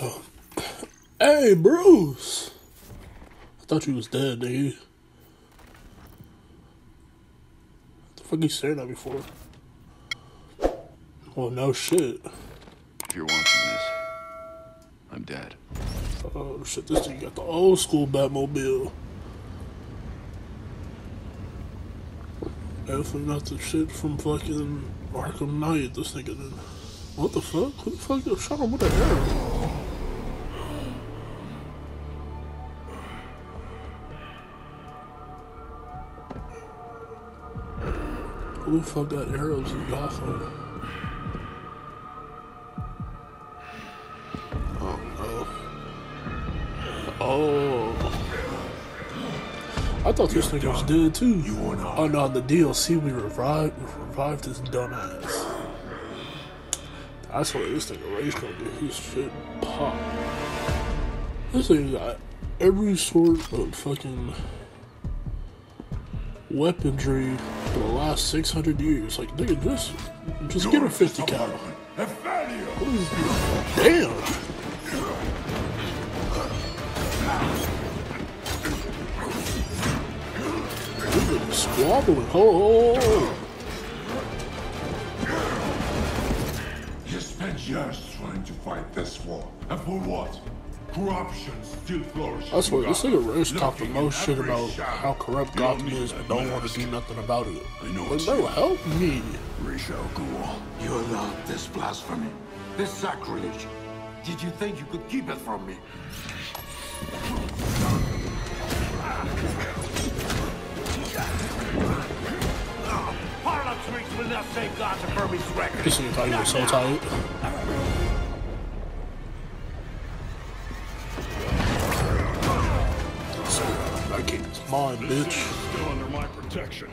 Oh. Hey, Bruce! I thought you was dead, nigga. What the fuck you staring at me for? Well, no shit. If you're watching this, I'm dead. Oh shit, this thing got the old school Batmobile. Definitely not the shit from fucking Arkham Knight. This nigga did. What the fuck? Who the fuck shot him with an arrow? Who the fuck got arrows in Gotham? Oh no. Oh. I thought this nigga was dead too. You were not. Oh no, the DLC we revived revived his dumbass. I swear this nigga Ra's gonna get his shit popped. This nigga got every sort of fucking weaponry for the last 600 years. Like, nigga, just, just get a 50 cal. Damn! Squabbling. Oh, oh, oh. You spent years trying to fight this war. And for what? Corruption still flourishes. I swear, this Gotham. nigga Ra's talked the Lurking in most shit every about shadow. how corrupt Gotham is, but don't want to do nothing about it. I know Like, it's bro, help me. Ra's al Ghul. You allowed this blasphemy, this sacrilege. Did you think you could keep it from me? Harlem streets will not save Gotham Hermes record. This nigga thought he was so tight. I keep his mind, bitch. Still under my protection.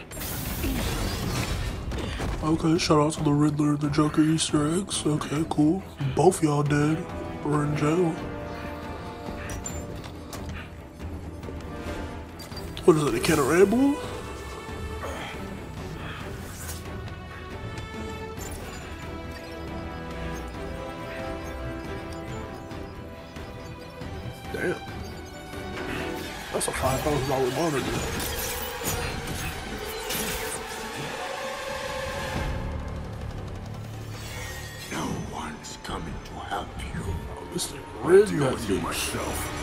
Okay, shout out to the Riddler and the Joker Easter eggs. Okay, cool. Both y'all dead or in jail. What is it, a can of Red Bull? $5,000 monitor. No one's coming to help you. This thing red Deal with you myself.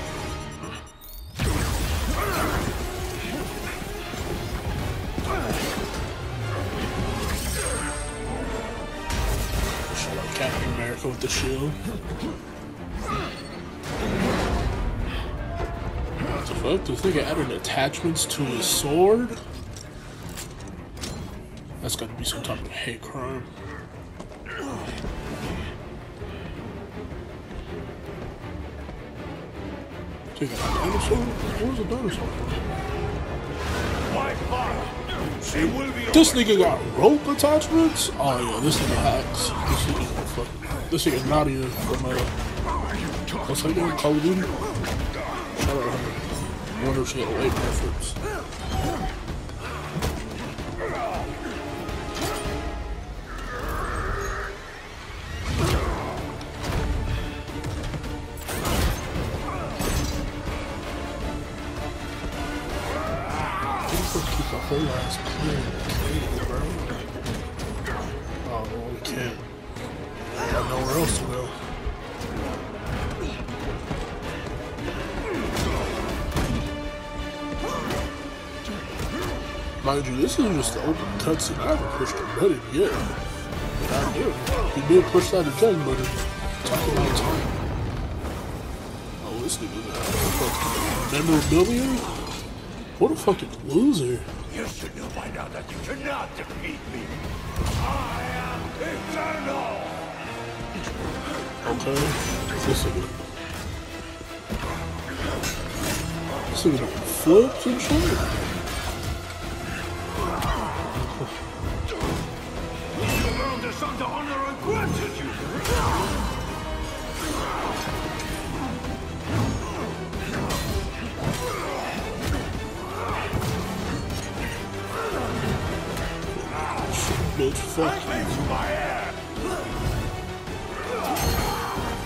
Captain America with the shield. This nigga added attachments to his sword? That's gotta be some type of hate crime. Take a dinosaur? Where's the dinosaur? This nigga got rope attachments? Oh yeah, this nigga hacks. This nigga fucking. This nigga Nadia from uh. What's her name? Call of Duty? I wonder if This is just the open cutscene. I haven't pushed the button yet. God damn. He did push that eject button. Talking about time. Oh, this nigga fucking memorabilia? What a fucking loser. You should know by now that you cannot defeat me. I am eternal. Okay. This nigga. This nigga flips and shit. Fuck.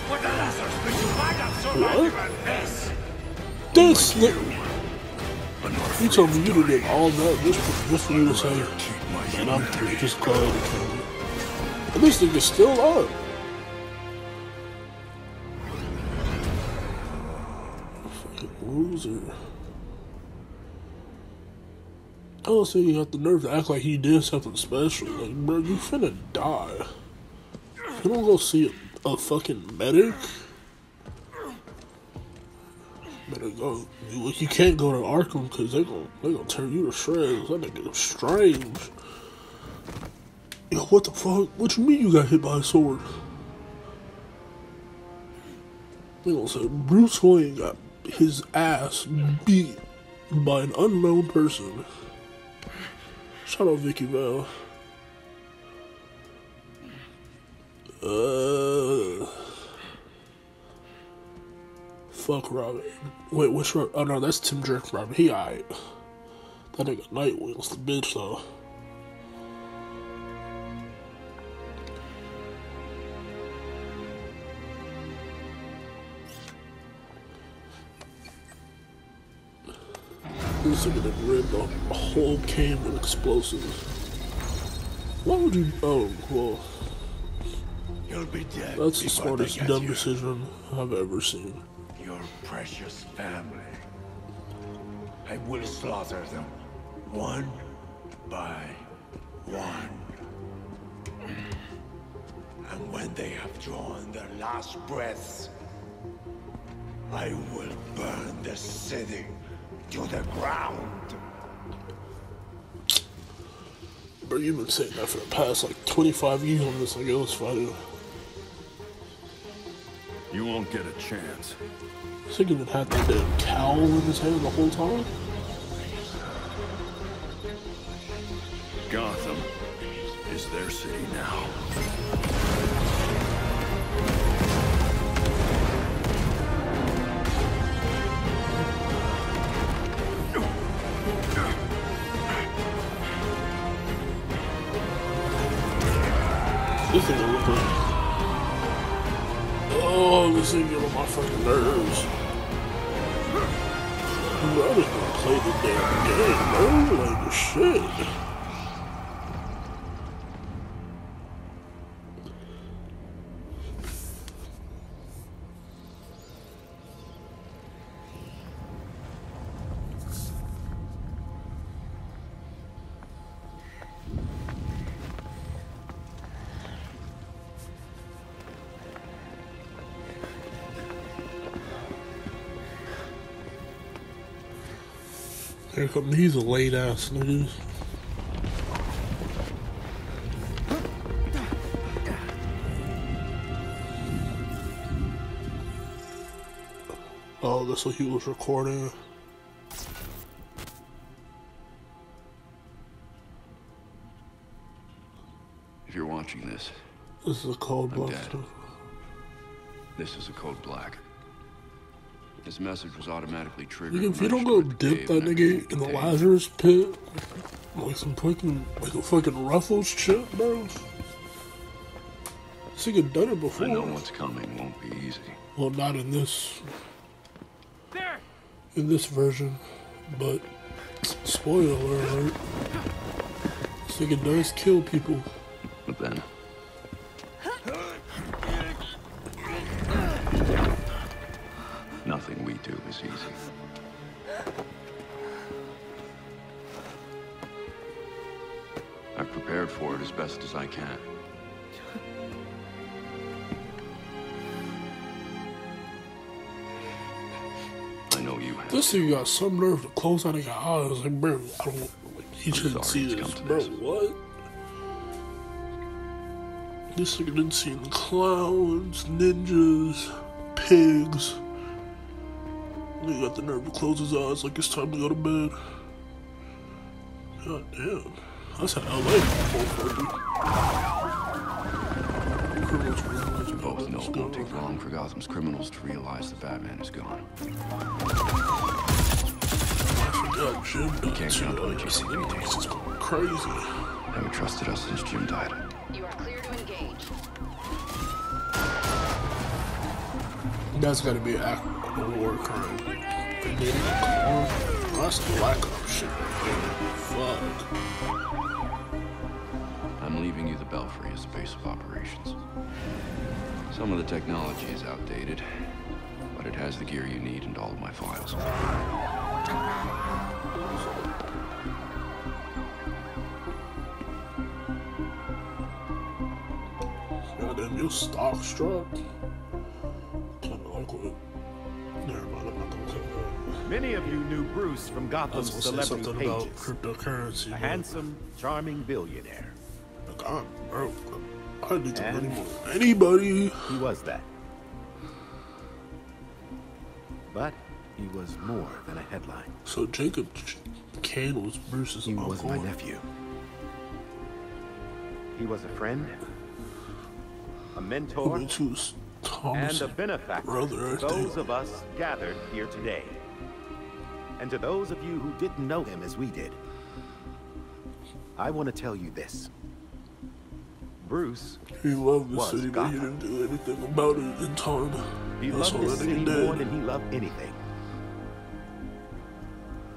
What the Lazarus you? Told me you did all that just just for you to say, man, I'm just glad kill you. At least nigga's still alive. Fucking loser. I don't see you have the nerve to act like he did something special. Like, bro, you finna die. You don't go see a, a fucking medic. Better go. You, you can't go to Arkham because they gon' they gonna tear you to shreds. That nigga strange. Yo, what the fuck? What you mean you got hit by a sword? They gonna say Bruce Wayne got his ass beat by an unknown person. Shout out Vicki Vale. Uh, fuck Robin. Wait, which Robin? Oh no, that's Tim Drake Robin. He alright. That nigga Nightwing's the bitch though. Done ripped a whole can with explosives. Why would you? Oh, well, You'll be dead. that's the smartest dumb you. decision I've ever seen. Your precious family. I will slaughter them, one by one. And when they have drawn their last breaths, I will burn the city to the ground. Bro, you've been saying that for the past like 25 years on this like Ghost Fighter. You won't get a chance. This nigga been had that damn cowl in his hand the whole time. Gotham is their city now. Fucking nerves. Bro, I just wanna play the damn game, bro. Like, shit. Here come these late ass niggas. Oh, that's what he was recording. If you're watching this, This is a cold I'm blood dead. stuff. this is a cold black. This message was automatically triggered. If you don't go dip that nigga in the contained. Lazarus pit, like some fucking, like a fucking Ruffles chip, bro. This nigga done it before. I know what's coming won't be easy. Well, not in this. There. In this version, but spoiler alert. This nigga does kill people. But then, you. This nigga got some nerve to close out of your eyes. Like, bro, I don't. Like, he shouldn't see this, bro. this. What? This nigga didn't see clowns, ninjas, pigs. He got the nerve to close his eyes like it's time to go to bed. God damn. That's an LA motherfucker. Criminals realize We both know Batman's it won't take long for Gotham's criminals to realize the Batman is gone. God, Jim died can't count on Like, it. this nigga's just going crazy. Haven't trusted us since Jim died. You are clear to engage. That's gotta be an a war crime. They did it. That's black ops shit. Fuck. Belfry as a base of operations. Some of the technology is outdated, but it has the gear you need and all of my files. Goddamn, your stock struck. Kinda like what? Never mind, I'm not gonna say that. Many of you knew Bruce from I was Gotham's celebrity something about pages. cryptocurrency. A but, handsome, charming billionaire. Like, I'm I need And- money more than anybody. He was that. But he was more than a headline. So Jacob Kane was Bruce's He uncle. was my nephew. He was a friend, a mentor, and a benefactor brother, to those of us gathered here today. And to those of you who didn't know him as we did, I want to tell you this. Bruce, He loved the city, but he didn't do anything about it in time. he That's loved that city more than he loved anything.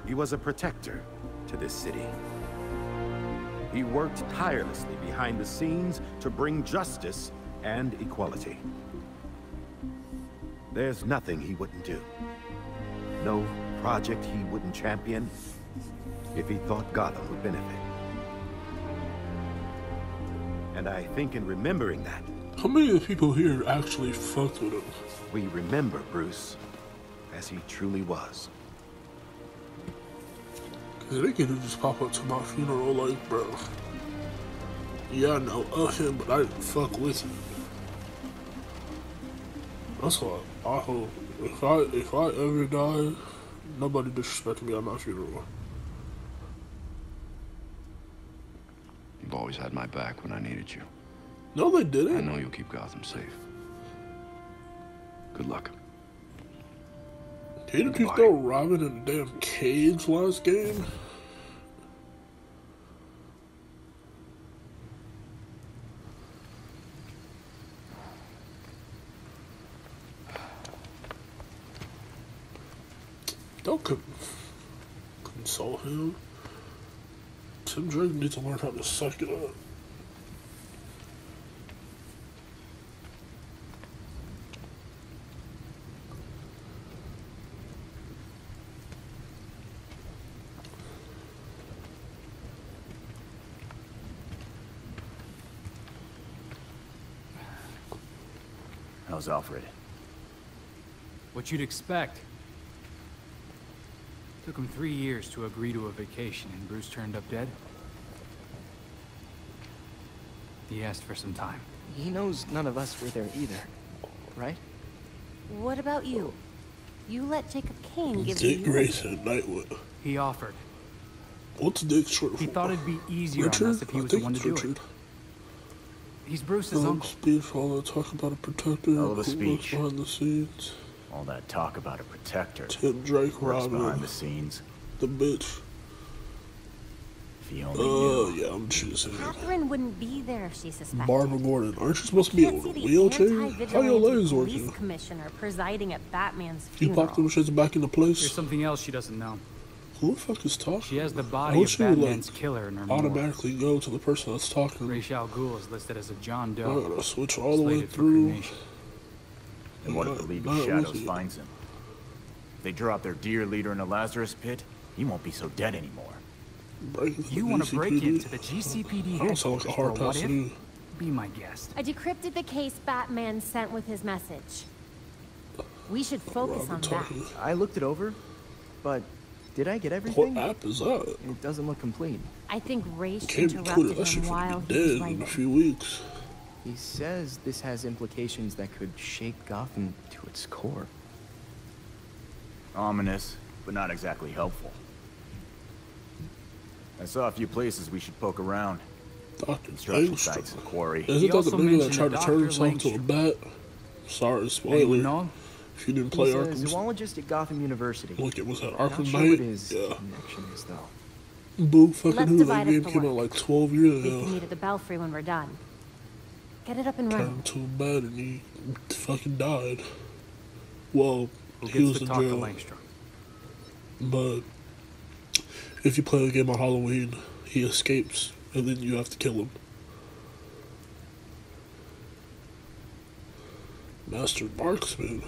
He was a protector to this city. He worked tirelessly behind the scenes to bring justice and equality. There's nothing he wouldn't do. No project he wouldn't champion if he thought Gotham would benefit. And I think in remembering that, How many of the people here actually fucked with him? we remember Bruce as he truly was. Cause they could just pop up to my funeral like, bro. Yeah, I know of him, but I didn't fuck with him. That's why I hope if I if I ever die, nobody disrespect me at my funeral. You've always had my back when I needed you. No, they didn't. I know you'll keep Gotham safe. Good luck. Didn't you throw Robin in the damn cage last game? Don't con- console him. Tim Drake needs to learn how to suck it up. How's Alfred? What you'd expect. Took him three years to agree to a vacation, and Bruce turned up dead. He asked for some time. He knows none of us were there either, right? What about you? You let Jacob Kane give Dick you Grayson, Nightwing. He offered. What's Dick short for? He thought it'd be easier Richard? on us if he I was the think one to it's do it. He's Bruce's Long uncle. speech, all that talk about a protector Hell who of a works speech. behind the scenes. All that talk about a protector. Tim Drake, Works Robin, behind the scenes. the bitch. If he only Oh, knew. yeah, I'm choosing. Catherine wouldn't be there if she suspected. Barbara Gordon. Aren't you supposed to be Can't able see to the wheelchair? How your anti-vigilante legs police working? commissioner presiding at Batman's funeral. You funeral. popped them shits back into place. There's place? something else she doesn't know. Who the fuck is talking? She has the I body of wish she would, Batman's like, killer in her morgue. automatically go to the person that's talking. Ra's al Ghul is listed as a John Doe. I Doe. gotta switch all the way slated for through. Cremation. And what if the Not- League of Shadows finds him? If they drop their dear leader in a Lazarus pit, he won't be so dead anymore. You want to break into the GCPD I don't sound like headquarters a for what if? Be my guest. I decrypted the case Batman sent with his message. We should focus Robin on that. I looked it over, but did I get everything? What everything? app is that? It doesn't look complete. I think Ra's Can't be Twitter. interrupted That shit him while finna be he was dead in a few weeks. He says this has implications that could shake Gotham to its core. Ominous, but not exactly helpful. I saw a few places we should poke around. Dr. Construction sites, Langstrom. quarry. Isn't He that the also nigga that tried to turn Dr. himself into a bat? Sorry, Anyone spoiler. know? If you didn't play He's a zoologist at Gotham University. look, it was that Not Arkham sure Knight. what his Yeah. connection is, though. Boo fucking Let's who? That divide game came out like 12 years We can ago. meet at the Belfry when we're done. Get it up and Turned running. him to a bat and he fucking died. Well, Who he was to in jail. But if you play the game on Halloween, he escapes, and then you have to kill him. Master Marksman.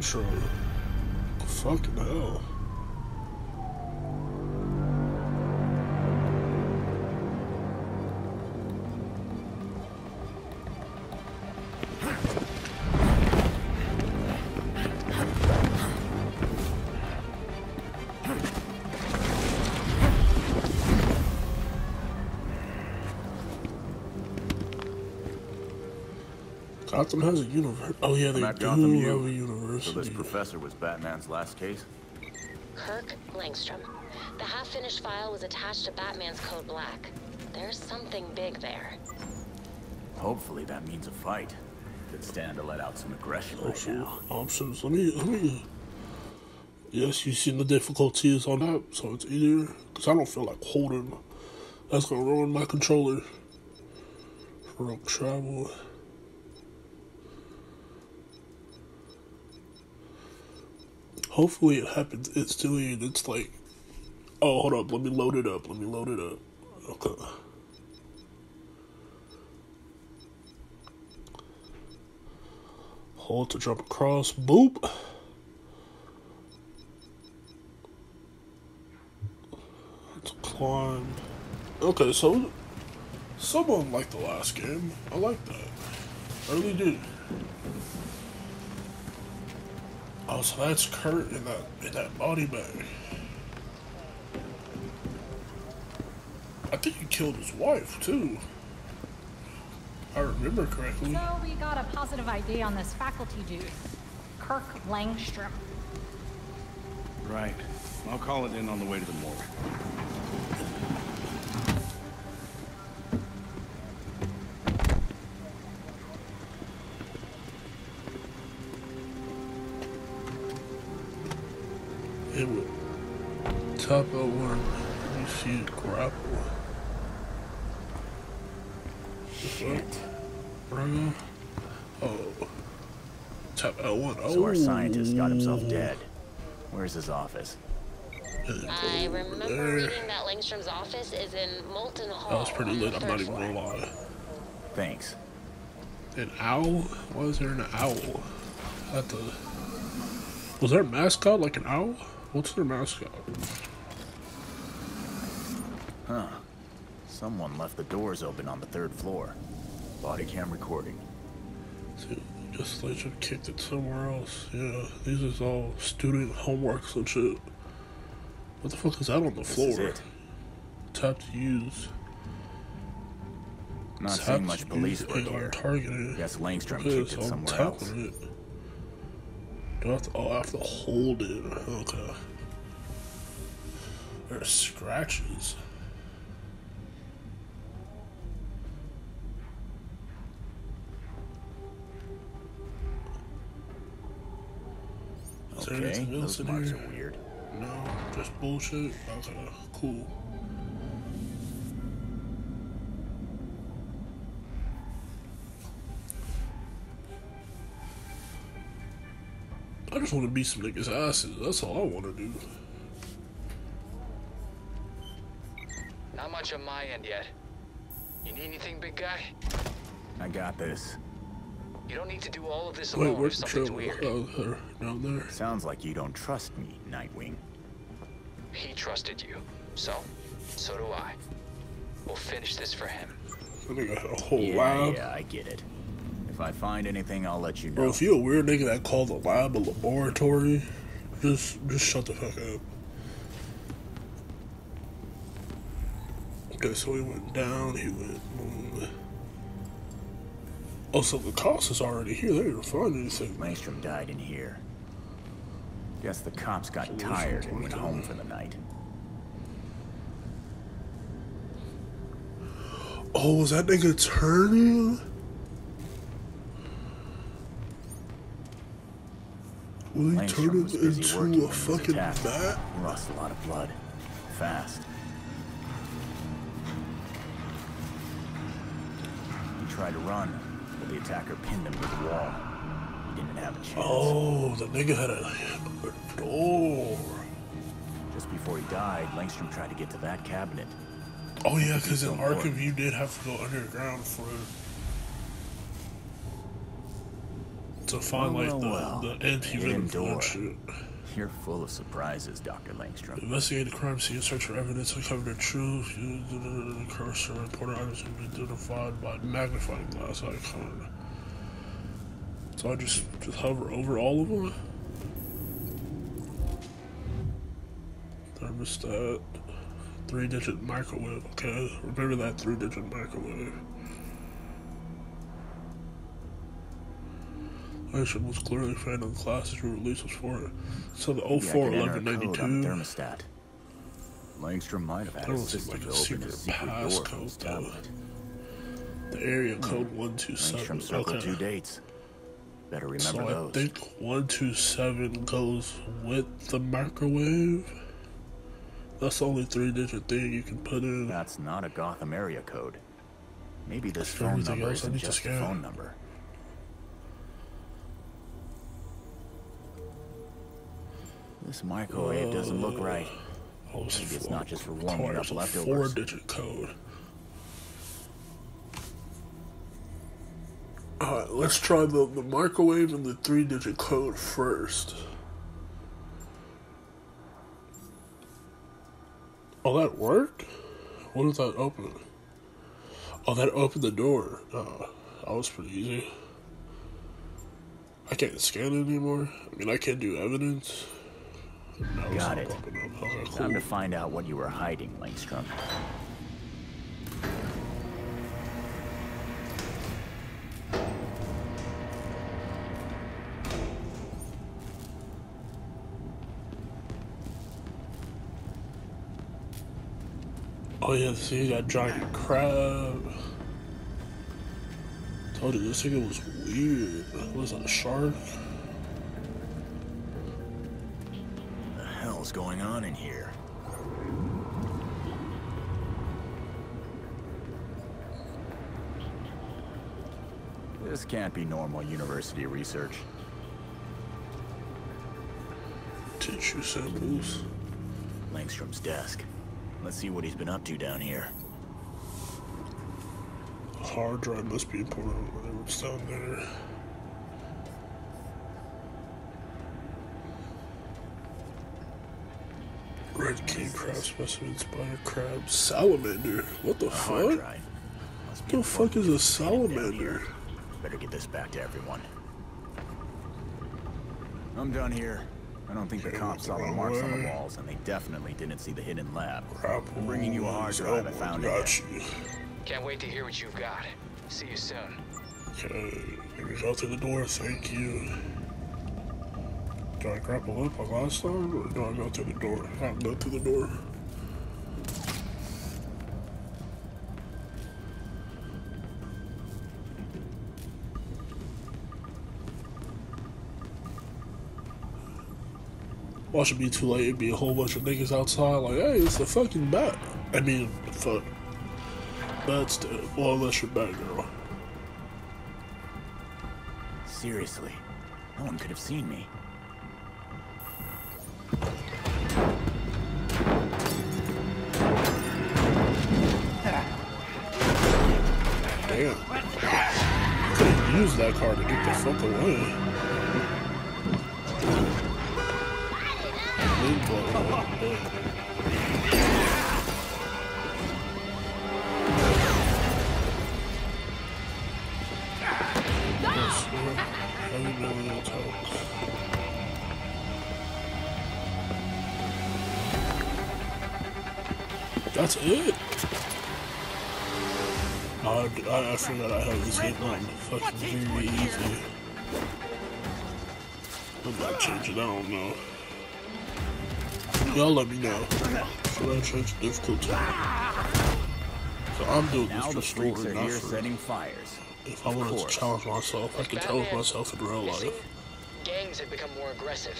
Intro. Fucking hell. Gotham has a universe. Oh yeah, they I'm at do Gotham U. have So this university. professor was Batman's last case? Kirk Langstrom. The half-finished file was attached to Batman's Code Black. There's something big there. Hopefully that means a fight. Could stand to let out some aggression right Also, now. options. Let me, let me. Yes, you've seen the difficulties on that, so it's easier. Cause I don't feel like holding. That's gonna ruin my controller. For travel. Hopefully it happens instantly and it's like, oh, hold up, let me load it up, let me load it up. Okay. Hold to jump across, boop. To climb. Okay, so someone liked the last game. I like that. I really did. Oh, so that's Kurt in that in that body bag. I think he killed his wife too. I remember correctly. So we got a positive ID on this faculty dude, Kirk Langstrom. Right. I'll call it in on the way to the morgue. It would top oh. out one. You see it grapple. Shit. Bro. Oh. Tap L1. Oh. So our oh. scientist got himself dead. Where's his office? I remember reading that Langstrom's office is in Molten Hall. That was pretty on lit, I'm not even floor. gonna lie. Thanks. An owl? Why is there an owl? At the. Was there a mascot like an owl? What's their mascot? Huh. Someone left the doors open on the third floor. Body cam recording. See, just they should have kicked it somewhere else. Yeah, these is all student homeworks and shit. What the fuck is that on the This floor? Tap to use. Not Tap seeing much police work here. Untargeted. Guess Langstrom kicked it somewhere else. it. Do I have to, oh, I have to hold it. Okay. Scratches. There Okay, anything else those in marks here? are weird. No, just bullshit. Okay, cool. Just want to beat some niggas' asses. That's all I want to do. Not much on my end yet. You need anything, big guy? I got this. You don't need to do all of this Wait, alone if where's the something's trailer? weird. Oh, there, down there. Sounds like you don't trust me, Nightwing. He trusted you. So, so do I. We'll finish this for him. I think I had a whole yeah, lab. yeah, I get it. If I find anything, I'll let you know. Bro, if you a weird nigga that called the lab a laboratory, just just shut the fuck up. Okay, so he went down, he went. mm. Oh, so the cops is already here. They didn't find anything. Langstrom died in here. Guess the cops got So tired and went home for the night. Oh, was that nigga turning? Will he turn him into a when he was fucking bat? He lost a lot of blood. Fast. He tried to run, but the attacker pinned him to the wall. He didn't have a chance. Oh, the nigga had a, a door. Just before he died, Langstrom tried to get to that cabinet. Oh yeah, because in. Arkham you did have to go underground for to find like Well, the, well, the anti venom hidden for shit. You're full of surprises, Dr. Langstrom. Investigate the crime scene, search for evidence, uncover the truth, use the cursor, important items will be identified by magnifying glass icon. So I just just hover over all of them. Thermostat, three digit microwave. Okay, remember that three digit microwave. Action was clearly found in the classes we released was for it. So the Maybe 04 could enter a code 1192. on the thermostat. Langstrom might have had a system like a secret secret passcode, though. The area hmm. code 127. Langstrom circled Okay. two dates. Better remember so I those. think 127 goes with the microwave. That's the only three digit thing you can put in. That's not a Gotham area code. Maybe this phone number isn't just a phone number. This microwave doesn't look uh, right. Oh, it's Maybe it's four- not just for warming up leftovers. Four digit code. Alright, let's try the, the microwave and the three digit code first. Oh, that worked? What did that open? Oh, that opened the door. Oh, that was pretty easy. I can't scan it anymore. I mean, I can't do evidence. Now it's Got it. popping up. Okay, Time to find out what you were hiding, Langstrom. Oh yeah, see, you got giant crab. Told you this thing was weird. What Was that a shark? In here? This can't be normal university research. Tissue samples. Langstrom's desk. Let's see what he's been up to down here. A hard drive must be important. Whatever it's down there. Red king specimen, spider crab, salamander. What the fuck? drive. Must The fuck is a salamander? Better get this back to everyone. I'm done here. I don't think the cops saw the marks on the walls, and they definitely didn't see the hidden lab. I'm bringing you a hard drive I found in Got here. Can't wait to hear what you've got. See you soon. Okay, let me go through the door, thank you. Do I grapple up like last time, or do I go through the door? I'll go through the door. Watch it be too late, it'd be a whole bunch of niggas outside, like, hey, it's the fucking bat. I mean, fuck. Bat's dead. Well, unless you're Batgirl. Seriously, no one could have seen me. Damn. Could've used that car to get the fuck away. That's it. I, I, forgot I had this game on fucking very easy. I might change it, I don't know. Y'all let me know. Should I change the difficulty? So I'm doing Now this the for freaks story, are not here for... setting fires. If I wanted to challenge myself, I can challenge myself in real life. Gangs have become more aggressive.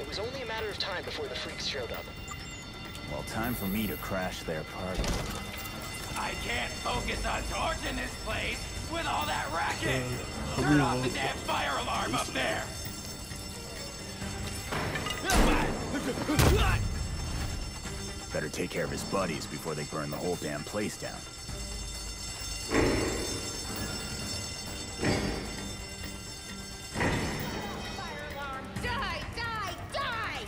It was only a matter of time before the freaks showed up. Well, time for me to crash their party. I can't focus on torching this place with all that racket. Uh, Turn off the damn fire alarm up there. Better take care of his buddies before they burn the whole damn place down. Die, die, die!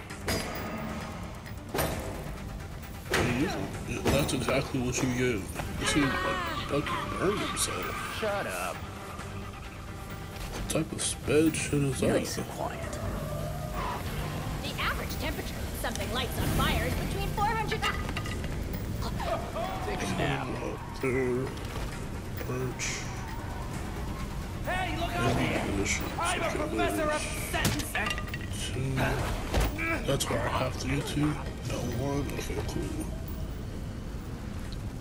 That's exactly what you get. You see, like, fucking burn himself. Shut up. What type of sped shit is that? Nice and quiet. Something lights on fire is between 400. Take a nap. Perch. Hey, look out here! I'm a professor of sentencing. Two. That's where I have to get to. No one. Okay, cool.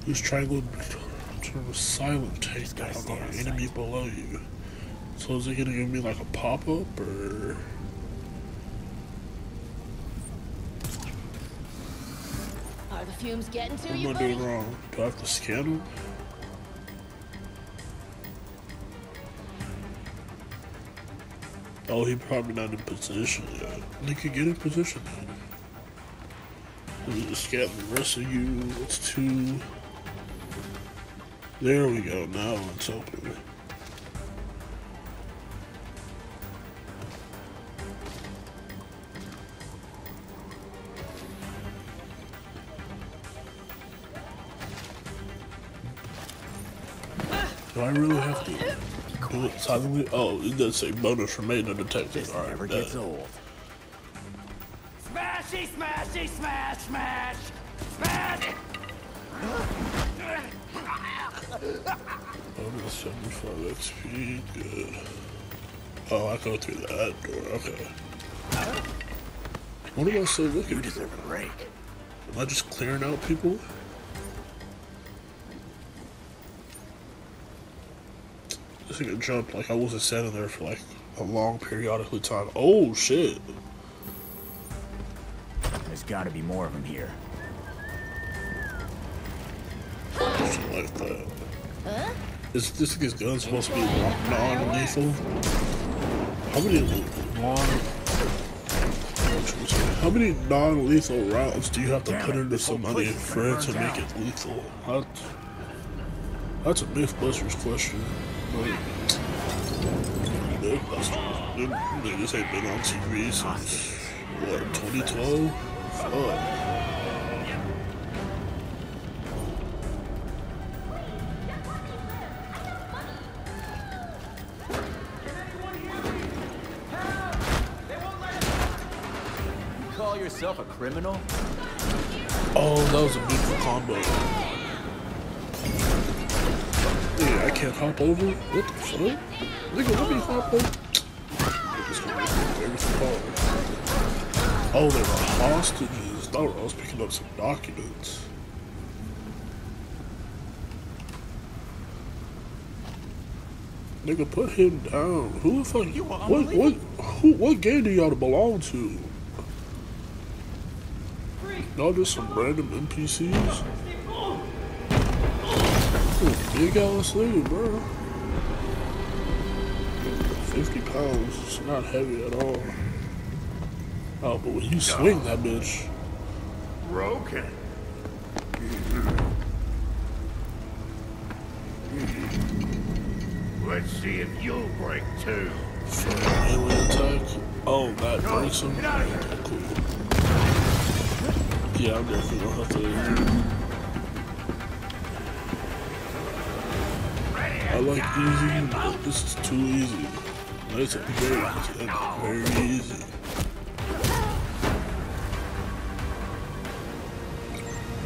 Use triangle to turn a silent takedown on an enemy below you. So is it gonna give me like a pop up or? The fumes getting to What you, am I doing wrong? Do I have to scan them? Oh, he probably not in position yet. He could get in position then. Let me just scan the rest of you. It's two. There we go. Now it's open. Do I really have to do it silently? Oh, it does say bonus remain undetected. Alright, Never that- gets old. Smashy, smashy, smash, smash! Smash! Bonus 75 XP, good. Oh, I go through that door, okay. What am I so looking You deserve a break. Am I just clearing out people? Just gonna jump like I wasn't standing there for like a long periodically time. Oh shit. There's gotta be more of them here. Something like that. Is this guy's gun supposed to be non-lethal? How many non how many non-lethal rounds do you have to Damn put into somebody place is for gonna it to make down. it lethal? That, that's a Mythbusters question. But Mythbusters, them niggas ain't been on TV since what 2012. Fuck. You call yourself a criminal? Oh, that was a beautiful combo. I can't hop over. What the fuck? Nigga, let me hop over. This gonna be everything hard. Oh, they were hostages. Thought I was picking up some documents. Nigga, put him down. Who the fuck? What? What? Who? What gang do y'all belong to? Y'all just some random NPCs? Big ass thing, bro. 50 pounds. It's not heavy at all. Oh, but when you swing that bitch. Broken. Let's see if you'll break too. An alien attack. Oh, that breaks him. Cool. Yeah, I'm definitely gonna have to. I like easy, but this is too easy. That's a very, that's very easy.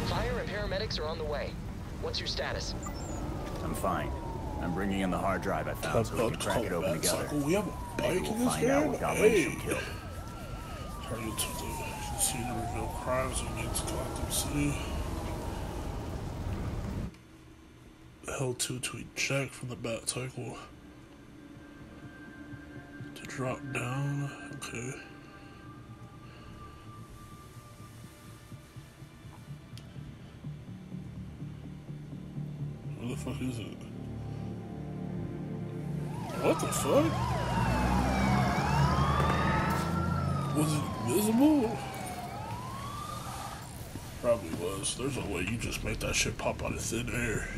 Fire and paramedics are on the way. What's your status? I'm fine. I'm bringing in the hard drive I found That's so we can about crack it open Bat together. Cycle. We have a Maybe bike we'll in this find out game? what got Hey. Langstrom killed. Target to the scene to reveal crimes against Gotham City. L2 to eject from the Bat Cycle. To Drop down. Okay. Where the fuck is it? What the fuck? Was it visible? Probably was. There's no way you just make that shit pop out of thin air.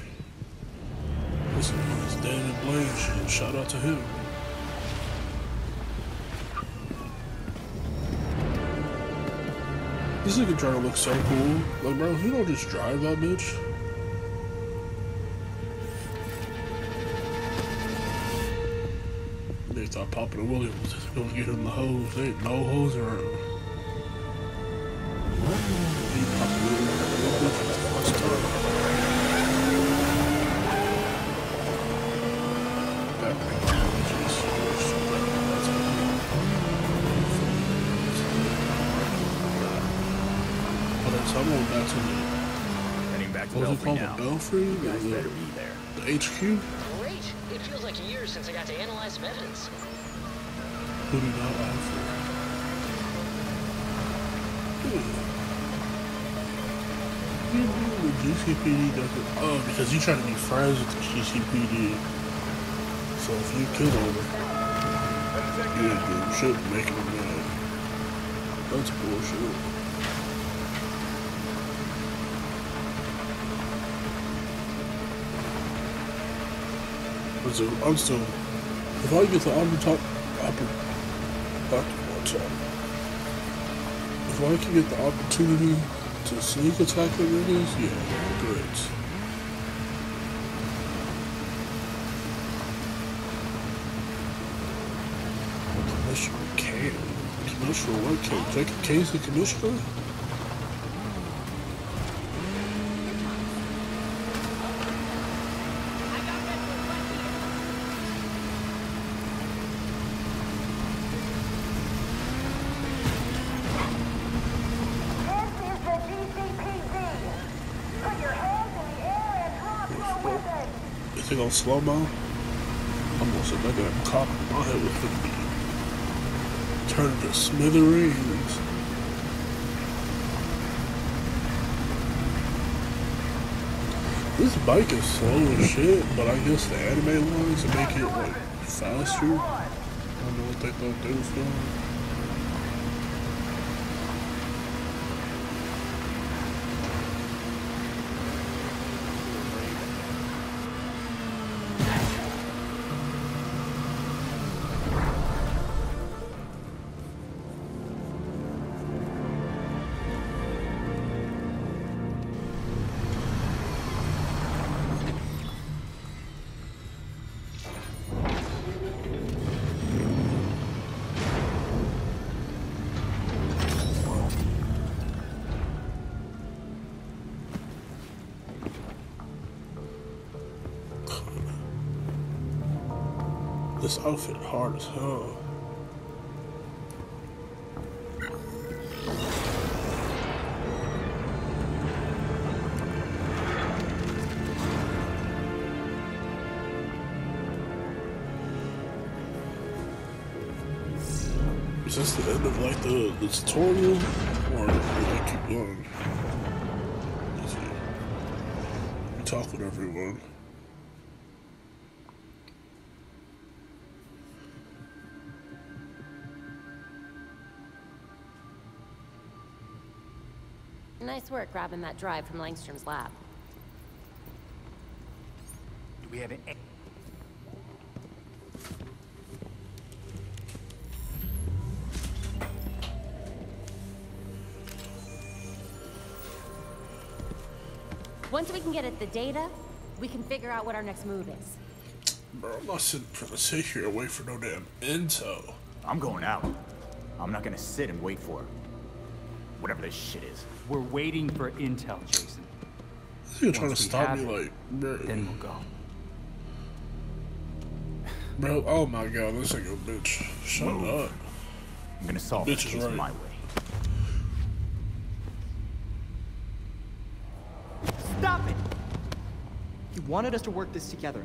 Listen, it's Blaine shit. Shout out to him. This nigga trying to look so cool. Like, bro, you don't just drive that bitch. They thought Papa Williams was gonna get him the hose. There ain't no hose around. Called? now. The Belfry? You guys The- better be there. The HQ? Great! It feels like years since I got to analyze some evidence. Who did not offer? You know the GCPD doesn't. Oh, because you trying to be friends with the GCPD. So if you kill them, you ain't doing shit make them mad. That's bullshit. But so I'm still. If I get the opportunity, back to one time. If I can get the opportunity to sneak attack the niggas, yeah, great. Commissioner Kane. Commissioner what Kane? Jacob Kane's the commissioner? On slow mo? I'm gonna sit back and cop in my head with be turned to smithereens. This bike is slow as shit, but I guess the anime to make it like faster. I don't know what they thought they was doing. Outfit hard as hell. Is this the end of like the, the tutorial? Or will I keep going? Talk with everyone. Nice work grabbing that drive from Langstrom's lab. Do we have an... Once we can get at the data, we can figure out what our next move is. Bro, I'm not sitting for the sit here wait for no damn intel. I'm going out. I'm not gonna sit and wait for whatever this shit is. We're waiting for intel, Jason. You're trying to stop me, it, like, bro. Then we'll go. Bro, oh my god, this nigga a bitch. Shut Move. up. I'm gonna solve Bitch this is case right. my way. Stop it! You wanted us to work this together.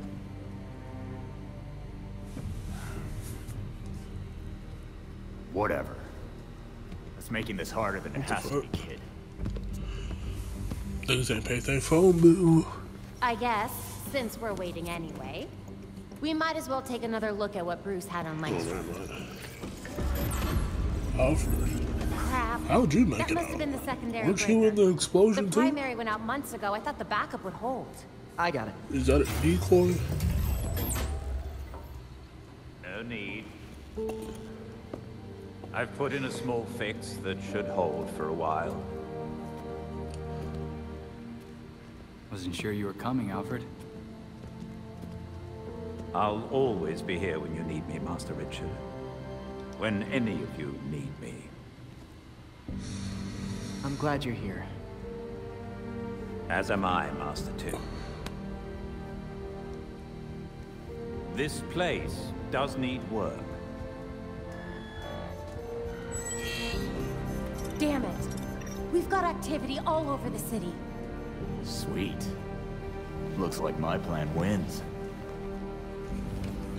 Whatever. That's making this harder than it has to be, kid. Niggas ain't paid their phone bill. I guess, since we're waiting anyway, we might as well take another look at what Bruce had on Langstrom. Alfred. Crap. How'd you make that it must have been the secondary Weren't breaker. you in the explosion The too? primary went out months ago. I thought the backup would hold. I got it. Is that a decoy? No need. I've put in a small fix that should hold for a while. Wasn't sure you were coming, Alfred. I'll always be here when you need me, Master Richard. When any of you need me. I'm glad you're here. As am I, Master Tim. This place does need work. Damn it. We've got activity all over the city. Sweet. Looks like my plan wins.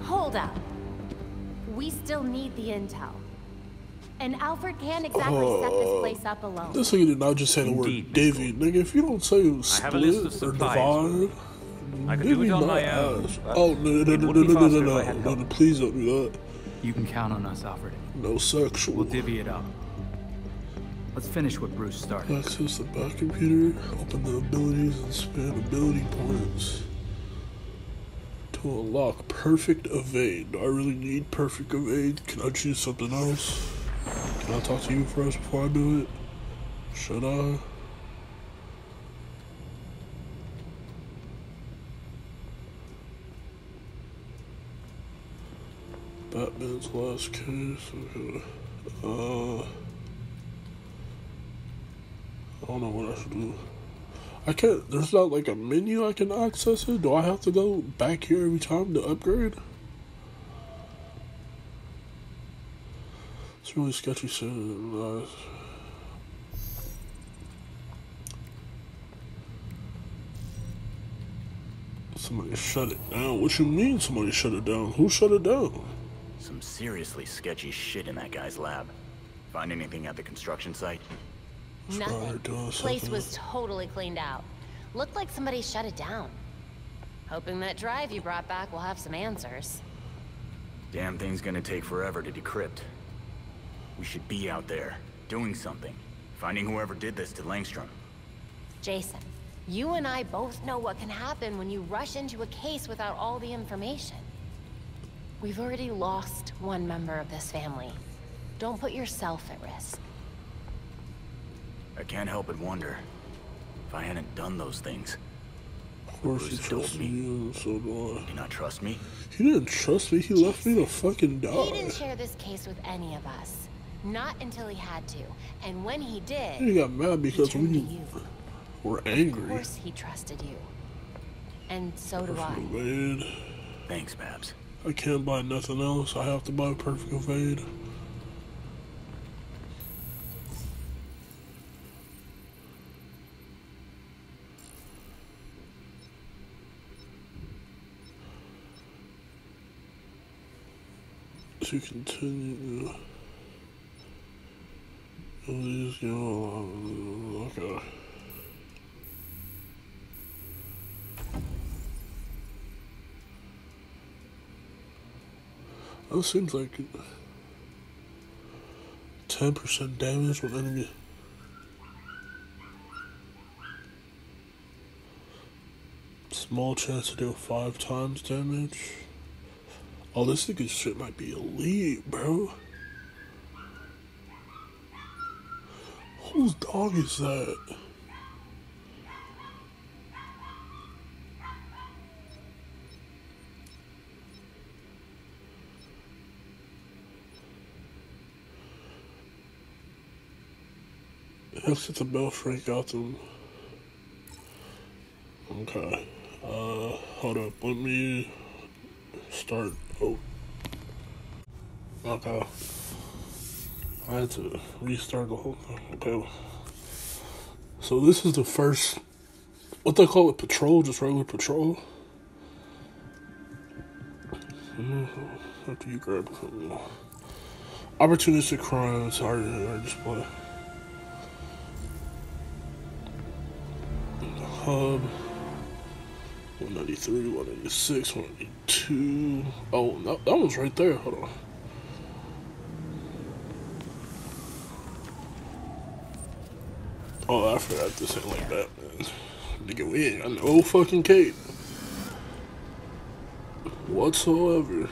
Hold up. We still need the intel. And Alfred can't exactly set this Oh. place up alone. This nigga did not just say the word Davy. Nigga, if you don't say I have a list of split or supplies. divide, I could do it on not my own, Oh, no, no, no, no, no, no, no, faster no, if I had no, no, please don't do that. You can count on us, Alfred. No sexual. We'll divvy it up. Let's finish what Bruce started. Access the back computer, open the abilities and spend ability points to unlock perfect evade. Do I really need perfect evade? Can I choose something else? Can I talk to you first before I do it? Should I? Batman's last case. Okay. Uh. I don't know what I should do. I can't. There's not like a menu I can access it. Do I have to go back here every time to upgrade? It's really sketchy. Soon. Uh, somebody shut it down. What you mean somebody shut it down? Who shut it down? Some seriously sketchy shit in that guy's lab. Find anything at the construction site? Nothing. doing Place was totally cleaned out. Looked like somebody shut it down. Hoping that drive you brought back will have some answers. Damn thing's gonna take forever to decrypt. We should be out there, doing something. Finding whoever did this to Langstrom. Jason, you and I both know what can happen when you rush into a case without all the information. We've already lost one member of this family. Don't put yourself at risk. I can't help but wonder. If I hadn't done those things, Of course he Bruce told trusts me. me, so do do you not trust me? He didn't trust me. He left me to fucking die. He didn't share this case with any of us. Not until he had to. And when he did, He got mad because we you. were of angry. course he trusted you. And so do I. Evade. Thanks, Babs. I can't buy nothing else. I have to buy perfect evade. To continue. Please go. Okay. That seems like ten percent damage when enemy. Small chance to deal five times damage. Oh, this nigga shit might be elite, bro. Whose dog is that? Exit the bell shrink out them. Okay. Uh, hold up. Let me start. Oh. Okay. I had to restart the whole thing. Okay. So this is the first. What they call it? Patrol? Just regular patrol? After you grab something. Opportunistic crimes. Hard, hard display. Hub. 193, 186, 182. Oh, that, that one's right there. Hold on. Oh, I forgot this ain't like that, man. Nigga, we ain't got no fucking cape. Whatsoever.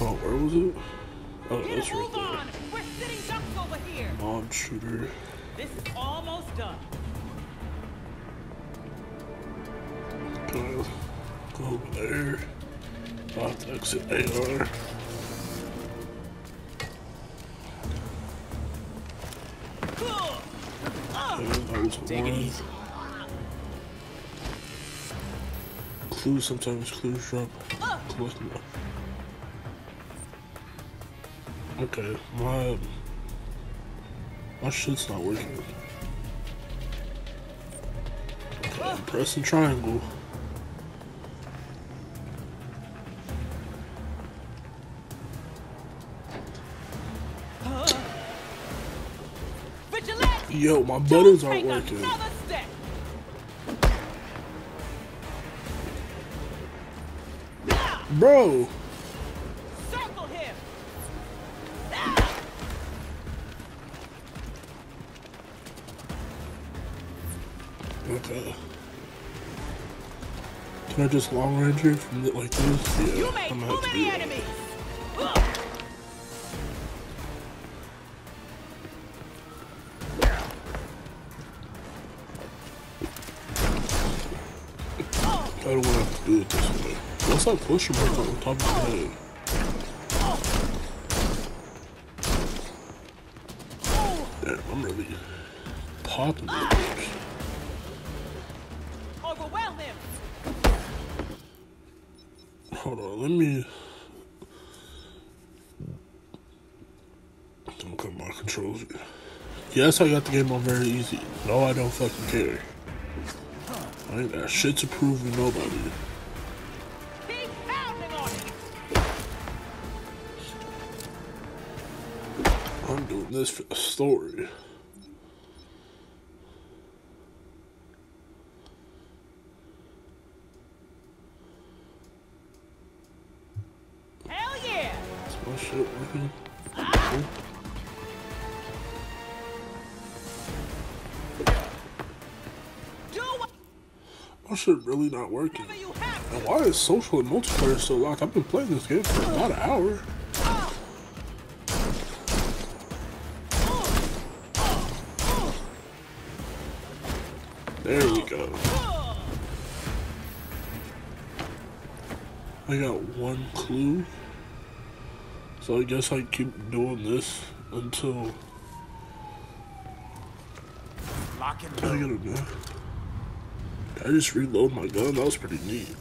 Oh, where was it? Oh, that's right there. We're sitting ducks over here. Mob shooter. This is almost done. Go, over there. Exit AR. Take it easy. Clues sometimes clues drop. Clues no. Okay, my my shit's not working. Okay, I'm pressing triangle. Yo, my buttons aren't working. Bro. Circle him. Okay. Can I just long range here from the, like this? Yeah, You I'm made gonna too have to many do that. Push him right on top of head. Damn, I'm really popping. Overwhelm. Hold on, let me. Don't cut my controls. Yes, I got the game on very easy. No, I don't fucking care. I ain't got shit to prove to nobody. This story. Hell yeah. Is my shit working? My shit really not working. And why is social and multiplayer so locked? I've been playing this game for about an hour. Go. I got one clue. So I guess I keep doing this until I know. I just reload my gun. That was pretty neat.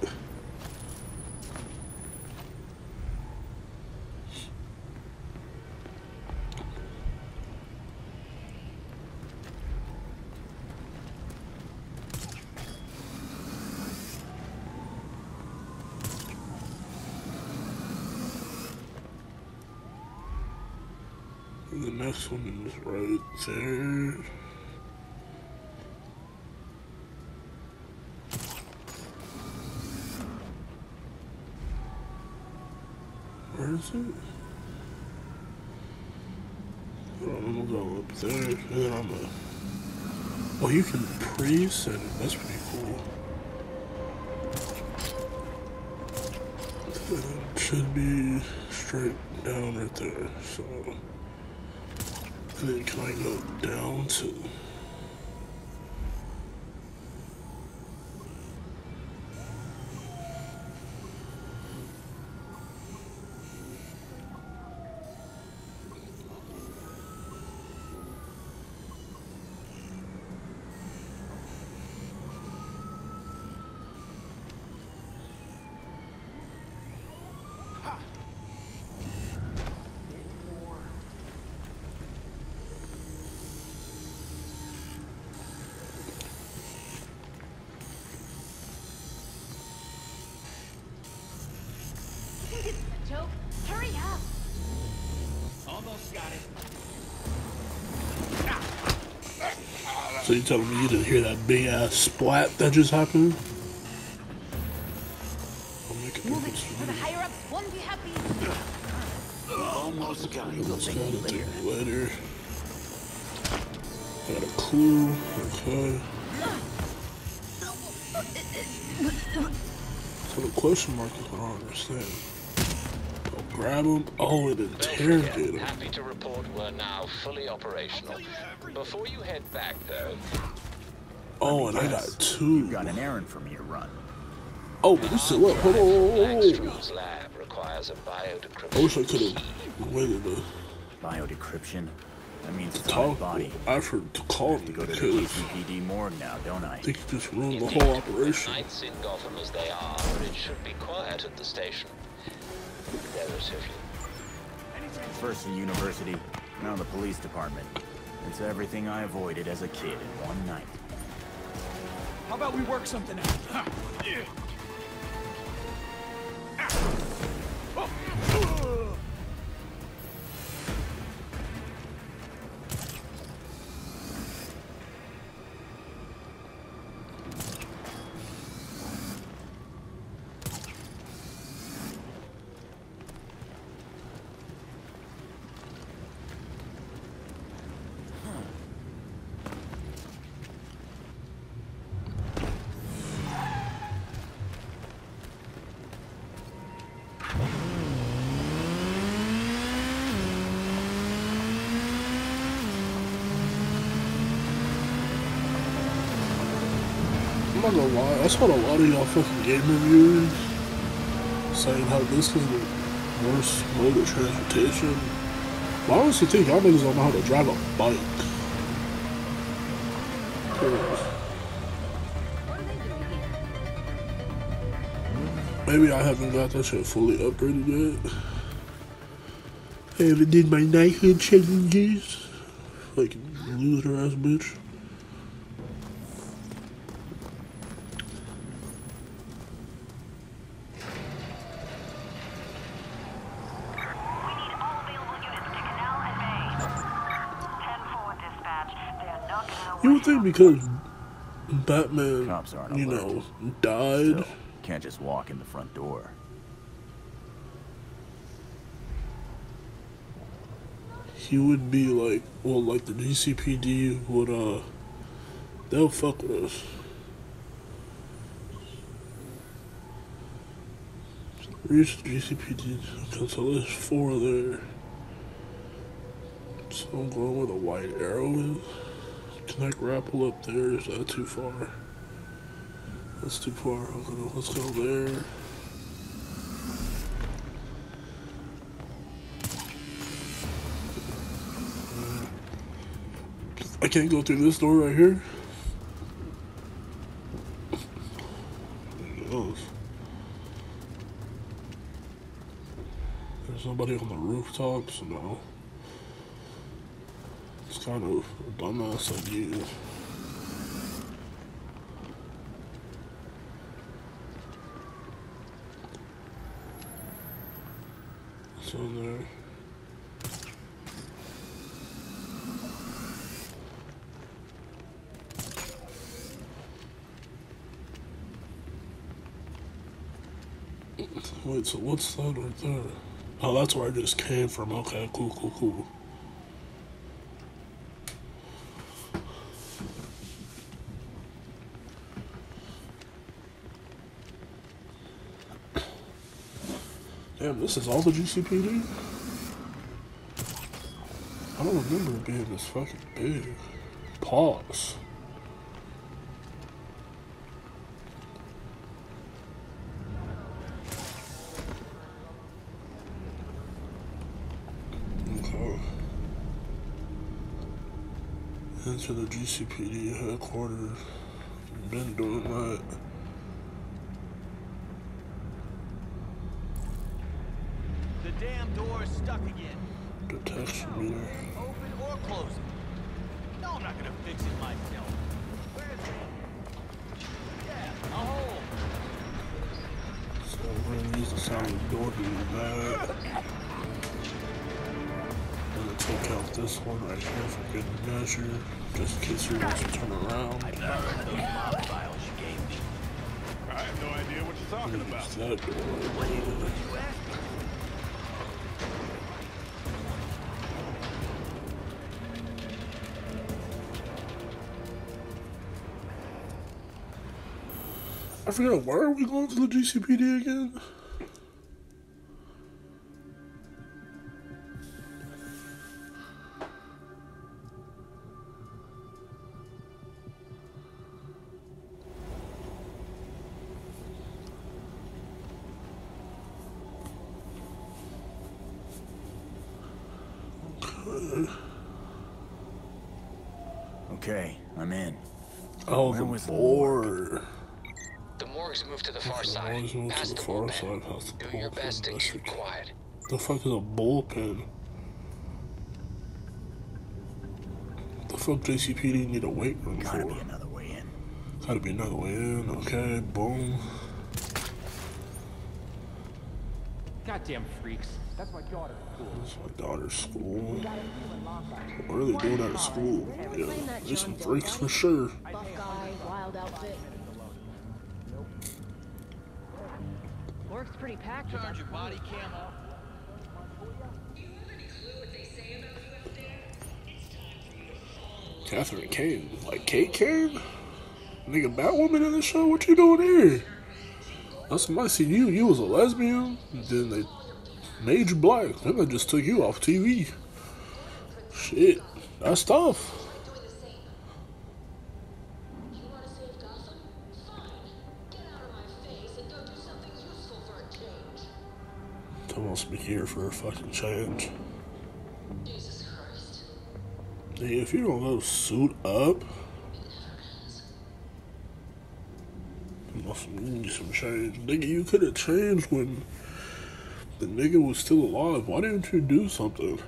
The next one is right there. Where is it? I'm gonna go up there, and then I'm gonna... Oh, you can preset it. That's pretty cool. It should be straight down right there, so... Then can I go down to... you telling me you didn't hear that big ass splat that just happened? I'll make a Move it difference. for the higher ups won't be happy. Almost got it. Let's got it take later. Got a clue. Okay. So the question mark is I don't understand. I'll grab him. Oh, and interrogate him. Happy to report we're now fully operational. Before you head back, though, Oh, and I got two. You got an errand for me to run. Oh, but this is what? Hold on. hold on, hold on. Langstrom's lab requires a biodecryption. I wish I could have waited a Biodecryption? That means it's on talk. body. I've heard to call me To go to the because GCPD morgue now, don't I? I think you just ruined the whole operation. Nights in Gotham as they are, it should be quiet at the station. Relatively. First the university, now the police department. It's everything I avoided as a kid in one night. How about we work something out? Gonna lie, I saw a lot of y'all fucking game reviewers saying how this is the worst mode of transportation. But I honestly think y'all niggas don't know how to drive a bike. Maybe I haven't got that shit fully upgraded yet. I haven't did my knighthood challenges. Like loser ass bitch. You would think because Batman, you know, died. Still, can't just walk in the front door. he would be like, well, like the GCPD would, uh, they'll fuck with us. Reach the GCPD, okay, so there's four there. So I'm going where the white arrow is. Can I grapple up there? Is that too far? That's too far. Let's go there. I can't go through this door right here. There's nobody on the rooftops, no. Kind of dumbass idea. So there. Wait, so what's that right there? Oh, that's where I just came from. Okay, cool, cool, cool. Damn, this is all the GCPD? I don't remember it being this fucking big. Pause. Okay. Into the GCPD headquarters. Been doing that. The damn door's stuck again. Detection meter. Open or close it. No, I'm not gonna fix it myself. Where's it? Yeah, a hole. So we're gonna use the sound of the door to do that. this one right here for good measure, just in case you want to turn around. I have no idea what you're talking about. That door. I forgot, why are we going to the GCPD again? Okay, I'm in. Oh, Where the was the board. The morgue's moved to the far The side, morgue's moved to past the the bullpen. side, past the Do your best to That's keep okay. quiet. The fuck is a bullpen? The fuck GCPD need a weight room Gotta for? be another way in. Gotta be another way in. Okay, boom. Goddamn freaks. That's my daughter's school. That's my daughter's school. What are they doing out of school? Yeah, there's some freaks for sure. Buff guy, wild outfit. Work's pretty packed. Turned your body cam off. Catherine Kane. Like Kate Kane? Nigga, Batwoman in the show? What you doing here? That's when I see you. You was a lesbian. Then they made you black. Then they just took you off TV. Shit. That's tough. They must be here for a fucking change. Jesus Yeah, if you don't go suit up, you must need some change. Nigga, you could have changed when the nigga was still alive. Why didn't you do something?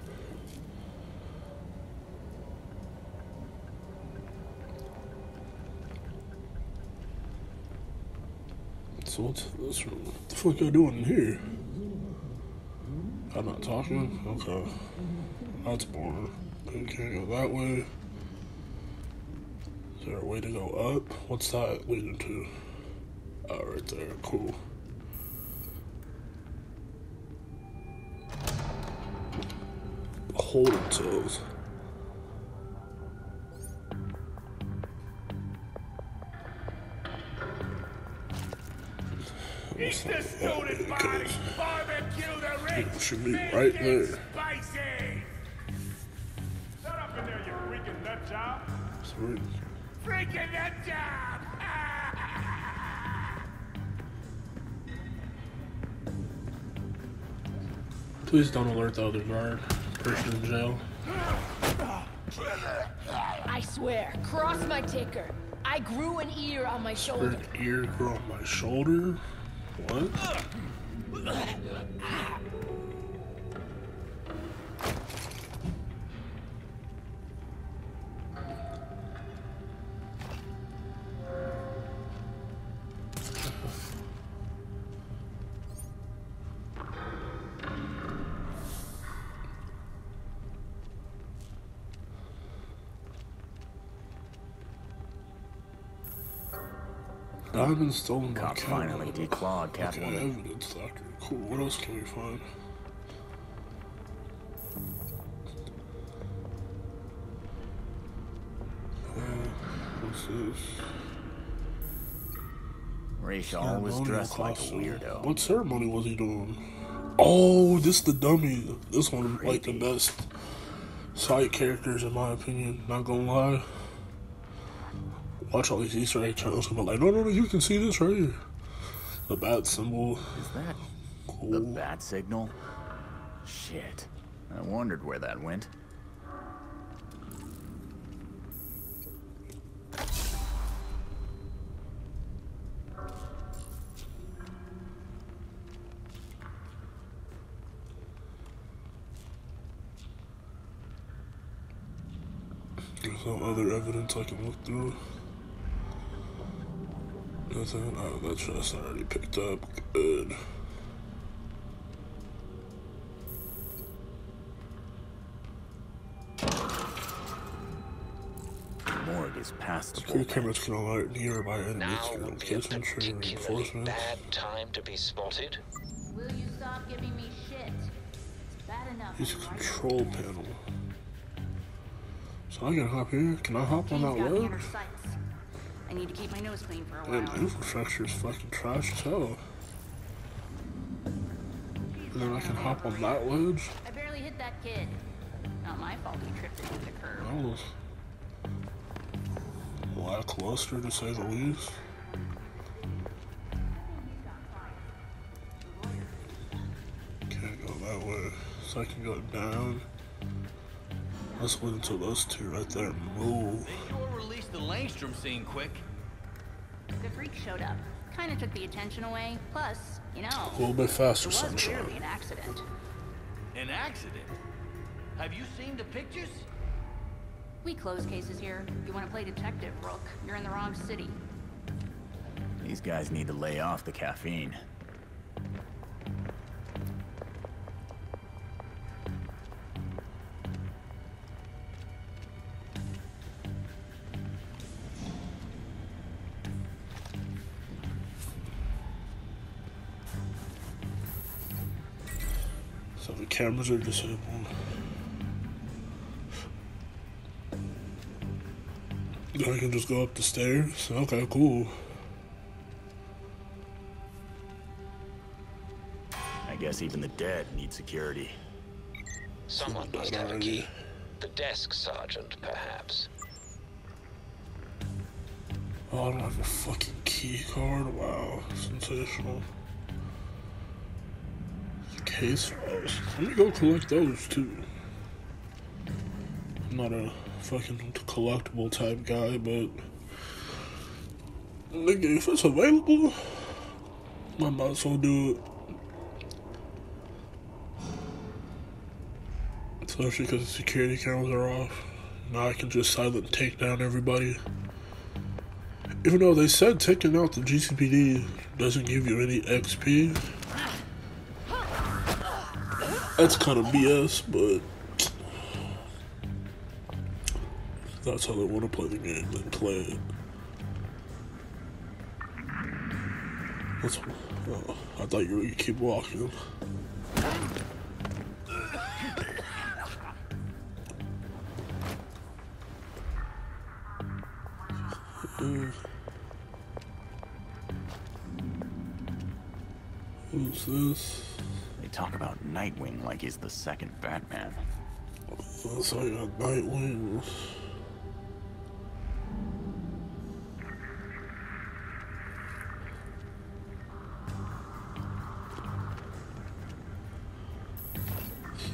So what's this? Room? What the fuck y'all doing in here? I'm not talking? Okay. That's boring. You can't go that way. Is there a way to go up? What's that leading to? Oh, right there. Cool. Holding cells. Eat the student body! Barbecue the rich! It should be right there. Spicy! Shut up in there, you freaking nut job! Sweet. Freaking nut job! Please don't alert the other guard. Person in jail. I swear, cross my ticker. I grew an ear on my shoulder. An ear grew on my shoulder. What? Diamond stolen Cops finally declawed Okay, Catwoman. evidence doctor. Cool. What else can we find? Uh, what's this? Ra's always dressed like a weirdo. What ceremony was he doing? Oh, this the dummy. This one like the best side characters in my opinion. Not gonna lie. Watch all these Easter egg channels come out like, no, no, no, you can see this right here. The bat symbol. Is that the bat signal? Shit. I wondered where that went. There's no other evidence I can look through. Nothing. Oh, that's just already picked up. Good. Is past Security cameras can alert nearby enemies to location, triggering reinforcements. Bad time to be spotted. Will you stop giving me shit? It's bad enough. Use control panel. So I can hop here. Can I hop on that ledge? I need to keep my nose clean for a while. infrastructure is fucking trash as hell. And then I can hop on that ledge. I barely hit that kid. Not my fault he tripped into the curb. That was lackluster to say the least. Can't go that way. So I can go down. Let's wait until those two right there move. They sure release the Langstrom scene quick. The freak showed up. Kinda took the attention away. Plus, you know, A little bit faster, it was sunshine. clearly an accident. An accident? Have you seen the pictures? We close cases here. You wanna play detective, Rook? You're in the wrong city. These guys need to lay off the caffeine. Cameras are disabled. I can just go up the stairs. Okay, cool. I guess even the dead need security. Someone must have a key. The desk sergeant, perhaps. Oh, I don't have a fucking key card. Wow, sensational. Case. Let me go collect those too. I'm not a fucking collectible type guy, but nigga, if it's available, I might as well do it. Especially because the security cameras are off. Now I can just silent take down everybody. Even though they said taking out the GCPD doesn't give you any XP. That's kind of BS, but that's how they want to play the game, then play it. That's, oh, I thought you were gonna keep walking. Uh, Who's this? Talk about Nightwing like he's the second Batman. That's like a Nightwing.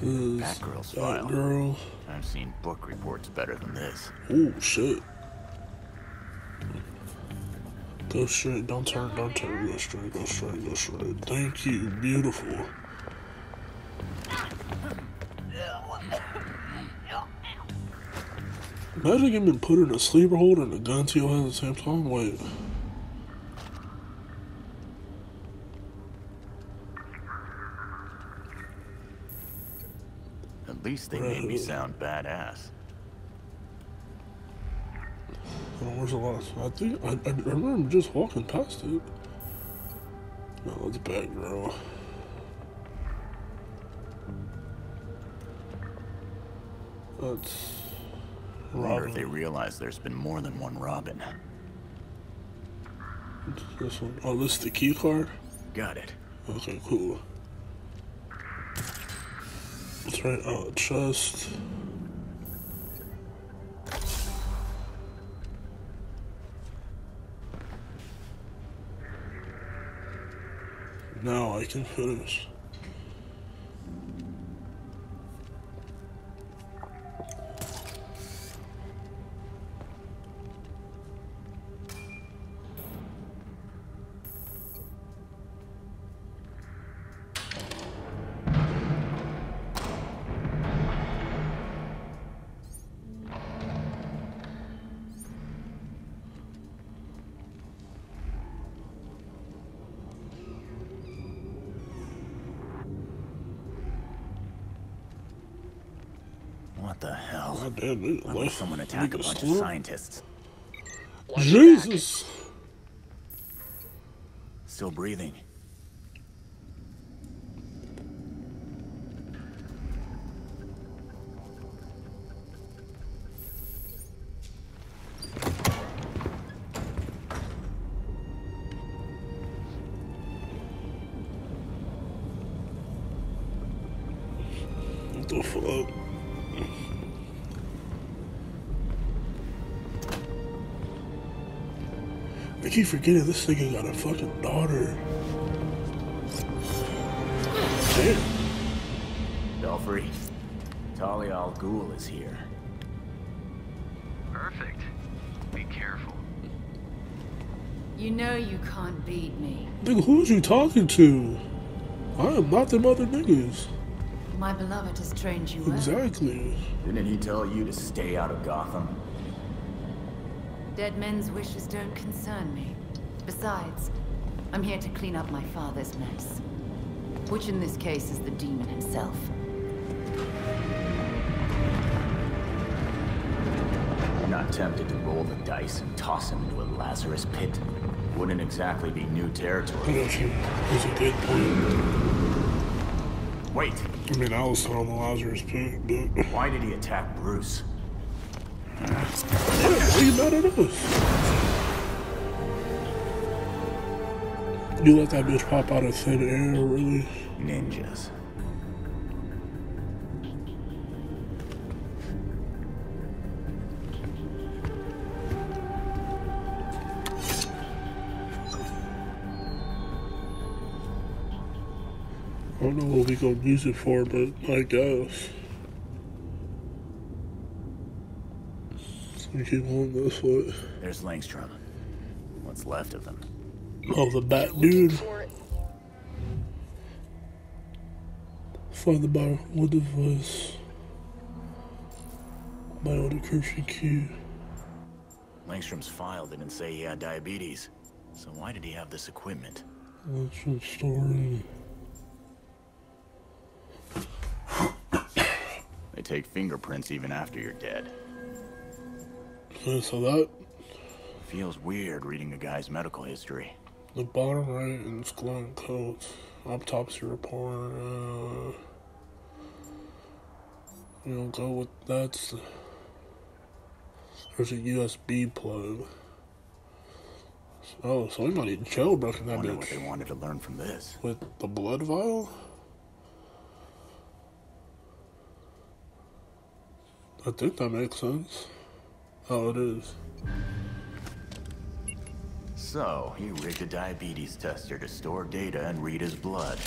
Batgirl's file. Batgirl. I've seen book reports better than this. Oh shit. Go straight, don't turn, don't turn, go straight, go straight, go straight. Thank you, beautiful. Imagine being put in a sleeper hold and a gun to your head at the same time. Wait. At least they made me sound badass. Oh, where's the last? I think I, I remember just walking past it. No, that's Batgirl. That's I wonder if they realize there's been more than one Robin. This one. Oh, this is the key card? Got it. Okay, cool. It's right out chest. Now I can finish. Attack a bunch of scientists? Jesus. Still breathing. Keep forgetting this nigga got a fucking daughter. Damn. Belfry, Talia al Ghul is here. Perfect. Be careful. You know you can't beat me. Nigga, who's you talking to? I am not them other niggas. My beloved has trained you well. Exactly. Didn't he tell you to stay out of Gotham? Dead men's wishes don't concern me. Besides, I'm here to clean up my father's mess. Which in this case is the demon himself. You're not tempted to roll the dice and toss him into a Lazarus pit? Wouldn't exactly be new territory. got you. That's a good point. Wait, I mean, I was on the Lazarus pit, but why did he attack Bruce? Why you mad at us? You let that bitch pop out of thin air, really? Ninjas. I don't know what we gonna use it for, but I guess. So we keep going this way. There's Langstrom. What's left of him? Oh, the bat dude. Find the bar with device. Bio decryption key. Langstrom's file didn't say he had diabetes. So why did he have this equipment? That's a story. They take fingerprints even after you're dead. So that Feels weird reading a guy's medical history. the bottom right and it's glowing codes. Autopsy report. Uh, you know, go with that's. There's a USB plug. Oh, so we might need jailbroken that Wonder what they wanted to learn from this. with the blood vial. I think that makes sense. Oh, it is. So, he rigged a diabetes tester to store data and read his blood.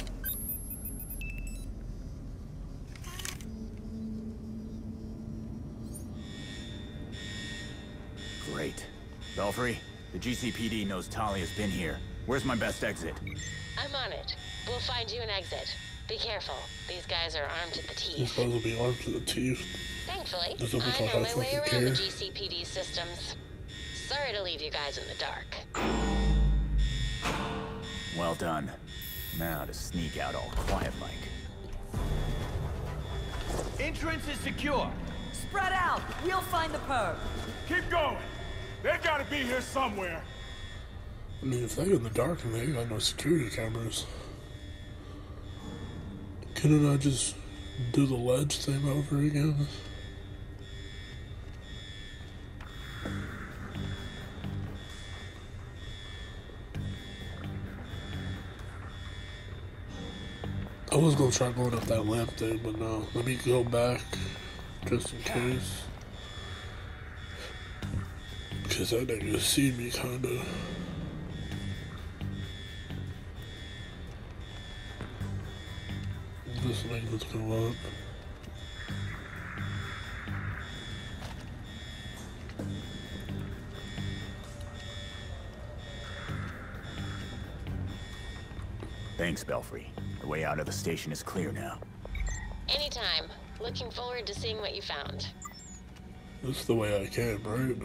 Great. Belfry, the GCPD knows Talia's been here. Where's my best exit? I'm on it. We'll find you an exit. Be careful. These guys are armed to the These teeth. guys will be armed to the teeth. Thankfully, I know my way around care. the GCPD systems. Sorry to leave you guys in the dark. Well done. Now to sneak out all quiet-like. Entrance is secure. Spread out. We'll find the perp. Keep going. They gotta be here somewhere. I mean, if they're in the dark and they got no security cameras, couldn't I just do the ledge thing over again? I was gonna try going up that lamp thing, but no. Let me go back just in case. Because that nigga see me kinda. This thing let's go up. Thanks, Belfry. The way out of the station is clear now. Anytime. Looking forward to seeing what you found. That's the way I came, right?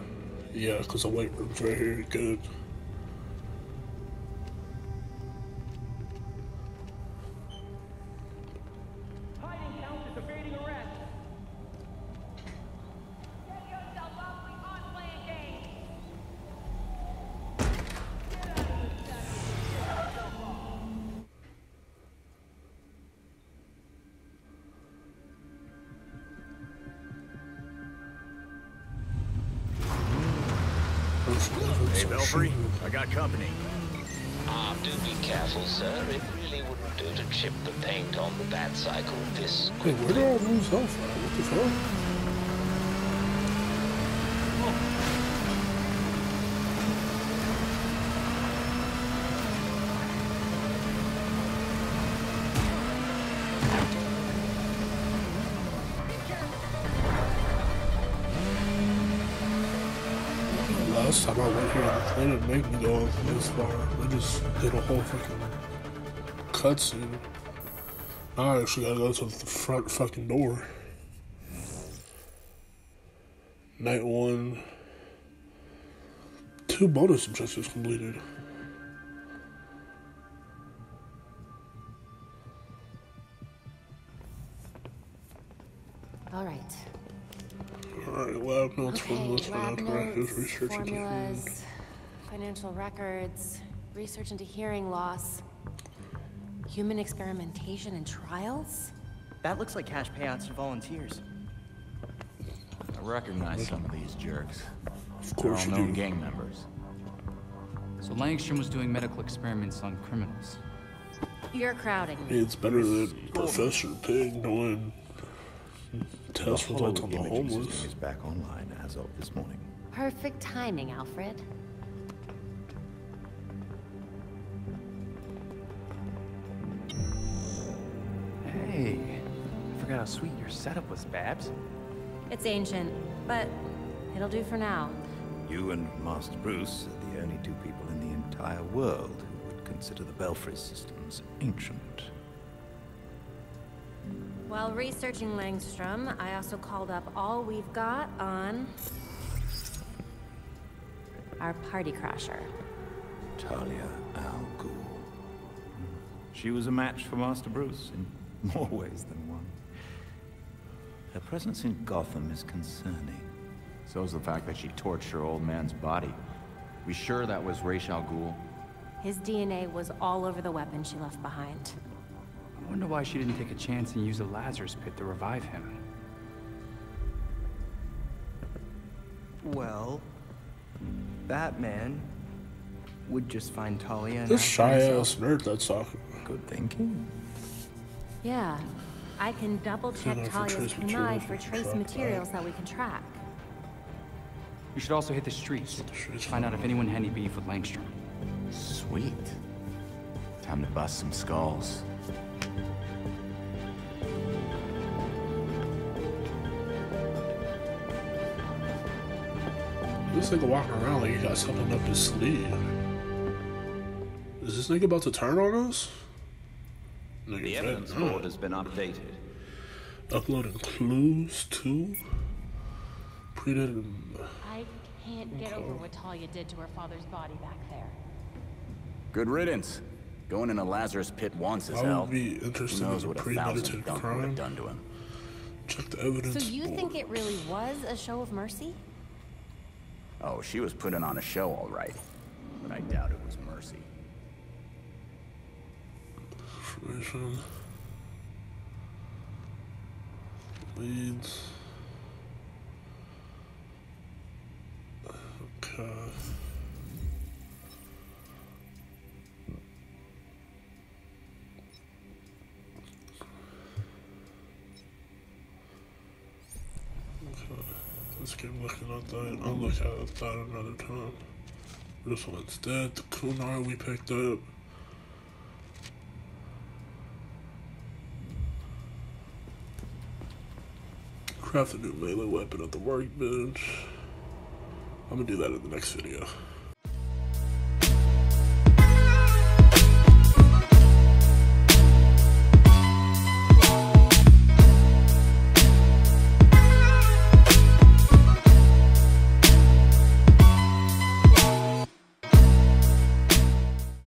Yeah, because the weight room's right here. Good. Time I went here, they didn't make me go this far. They just did a whole fucking cutscene. Now I actually gotta go to the front fucking door. Night one. Two bonus objectives completed. All right. Alright, lab notes Okay, from this lab notes, research formulas, financial records, research into hearing loss, human experimentation and trials. That looks like cash payouts to volunteers. I recognize some of these jerks. Of They're course all you known do. gang members. So Langstrom was doing medical experiments on criminals. You're crowding me. It's better than Professor Pig doing test The results on the Holo imaging homeless. system is back online as of this morning. Perfect timing, Alfred. Hey, I forgot how sweet your setup was, Babs. It's ancient, but it'll do for now. You and Master Bruce are the only two people in the entire world who would consider the Belfry systems ancient. While researching Langstrom, I also called up all we've got on our party crasher. Talia Al Ghul. She was a match for Master Bruce in more ways than one. Her presence in Gotham is concerning. So is the fact that she torched her old man's body. We sure that was Ra's al Ghul? His DNA was all over the weapon she left behind. I wonder why she didn't take a chance and use the Lazarus pit to revive him. Well, Batman would just find Talia and This ask shy himself. ass nerd that's talking. Good thinking. Yeah, I can double check Check out for Talia's trace for trace materials that we can track. You should also hit the streets. Find out if anyone had any beef with Langstrom. Sweet. Time to bust some skulls. This nigga walking around like he got something up his sleeve. Is this nigga about to turn on us? Nigga The said evidence no. board has been updated. Uploading clues to predated. I can't get over what Talia did to her father's body back there. Good riddance. Going in a Lazarus pit once is I hell. would be interested Who knows in what a premeditated thousand dunk would crime. have done to him. Check the evidence. So you board. think it really was a show of mercy? Oh, she was putting on a show, all right. But I doubt it was mercy. Information. Leads. Okay. Let's keep looking at that. I'll look at that another time. This one's dead. The Kunar we picked up. Craft a new melee weapon at the workbench. I'm gonna do that in the next video.